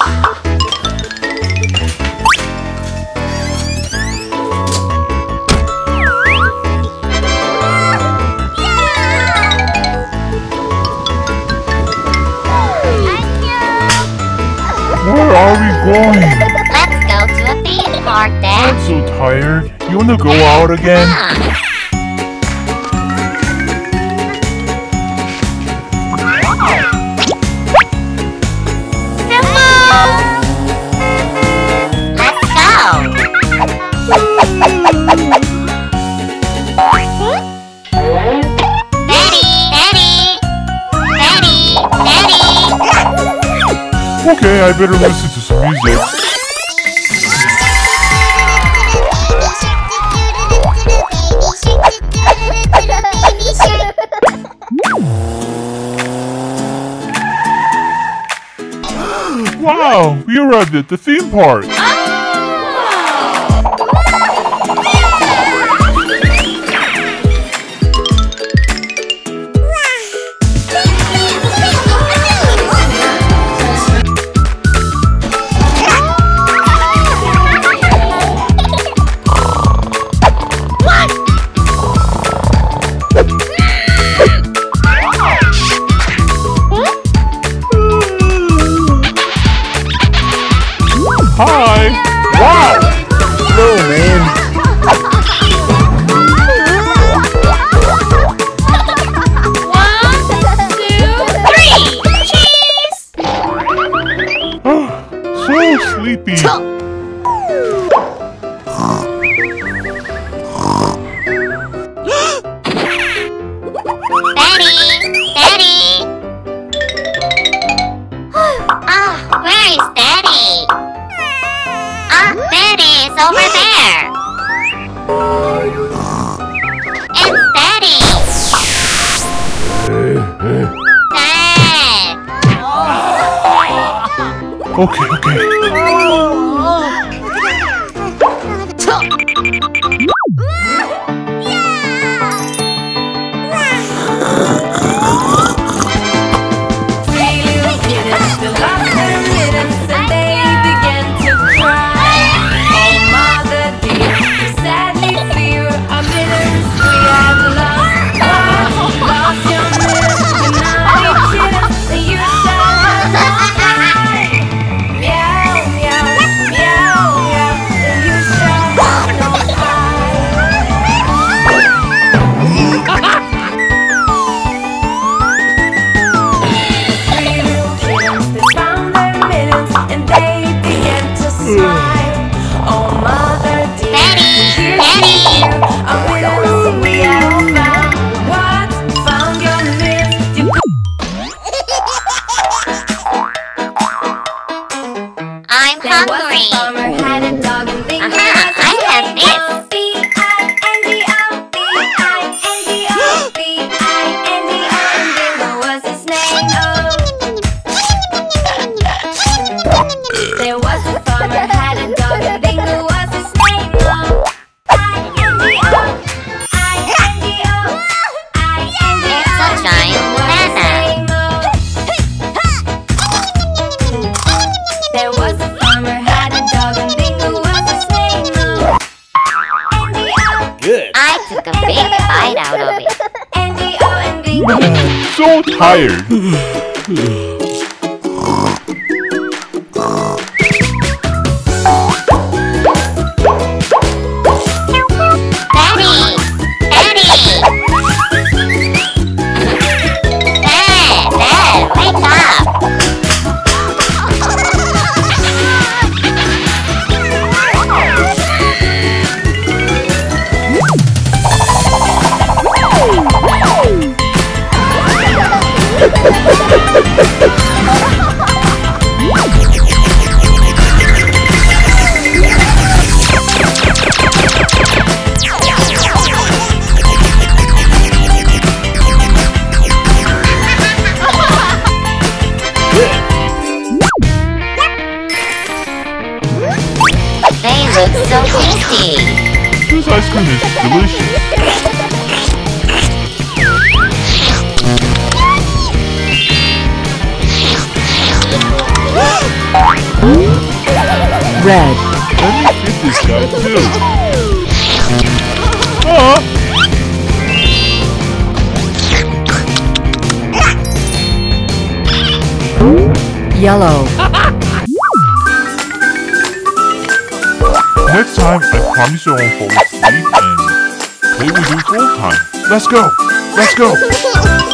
아. that. I'm so tired. You wanna go out again? Yeah. Okay, I better listen to some music. We arrived at the theme park. so tired. tasty. This ice cream is delicious. Red. Let me get this guy too. Ah! Yellow. Next time, I promise you I won't fall asleep and play with you full time. Let's go. Let's go.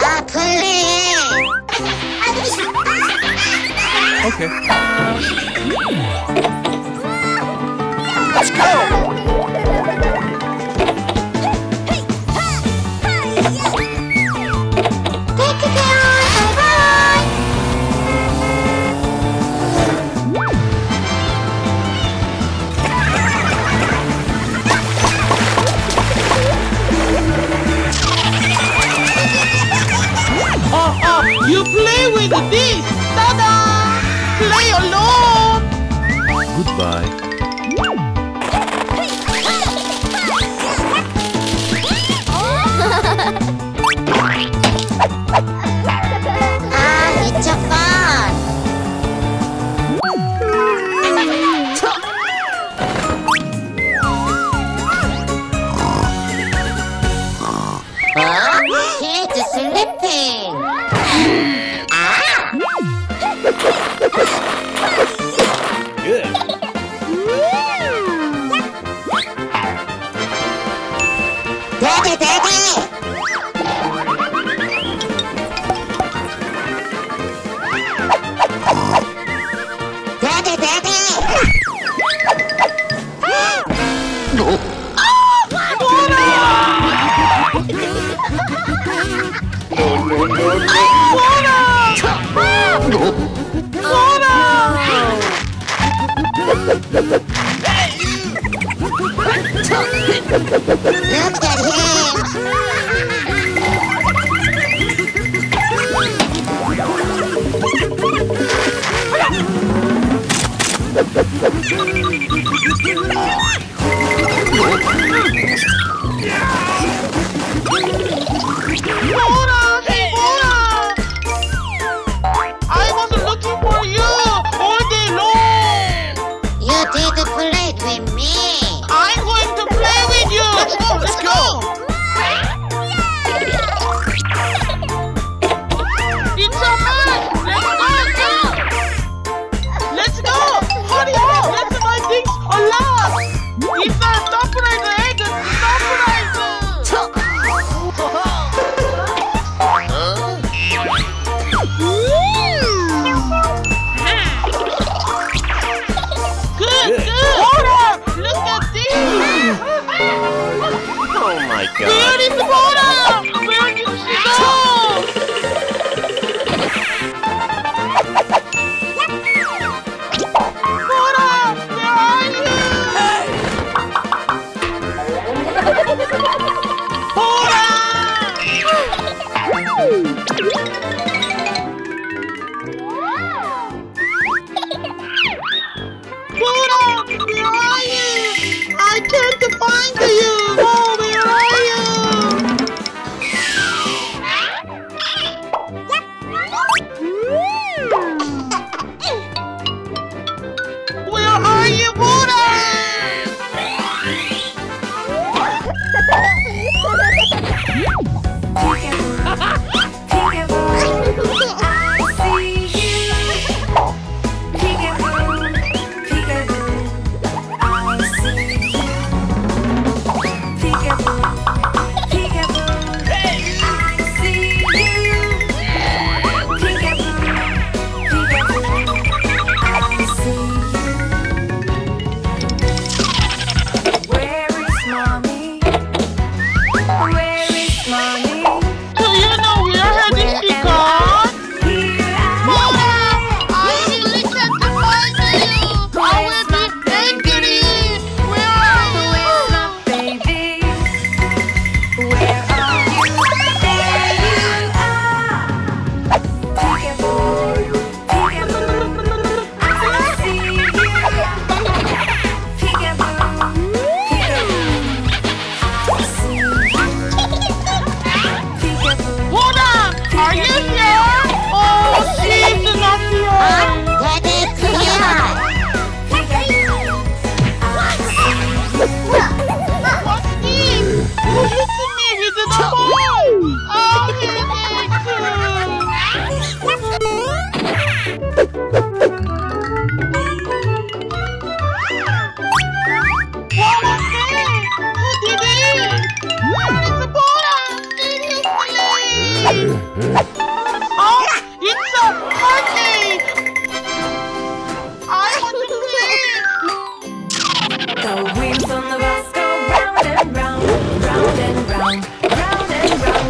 Ah, please! Okay. Let's Look, look, look. Look at him! god. Where is the bottom? Where did she go? Where are you? Where are you? I find you.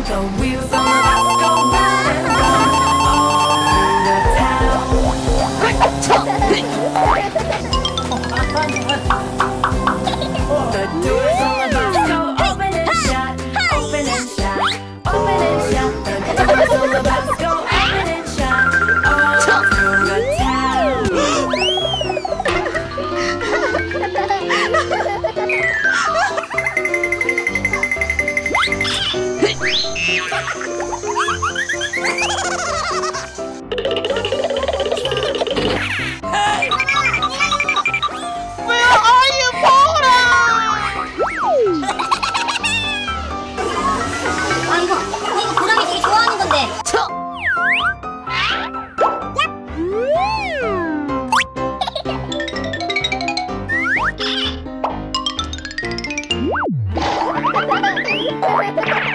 the wheels on Ha ha ha!